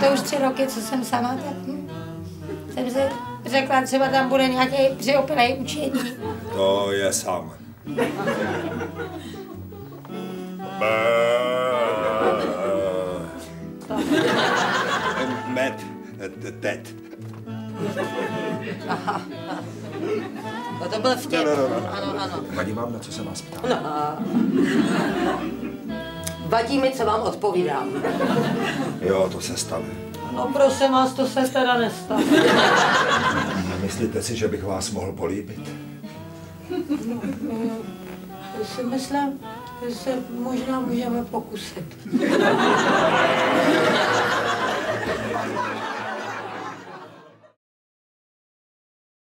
to už tři roky, co jsem sama, tak hm, jsem si řekla, třeba tam bude nějaký přiopilej učení. To je sám. Med, tet. No to byl vtip. No, no, no, no. Ano, ano. Vadí vám, na co se vás ptám? No. Vadí mi, co vám odpovídám. Jo, to se stane. No prosím vás, to se teda nestane. Myslíte si, že bych vás mohl políbit? Já si myslím, že se možná můžeme pokusit.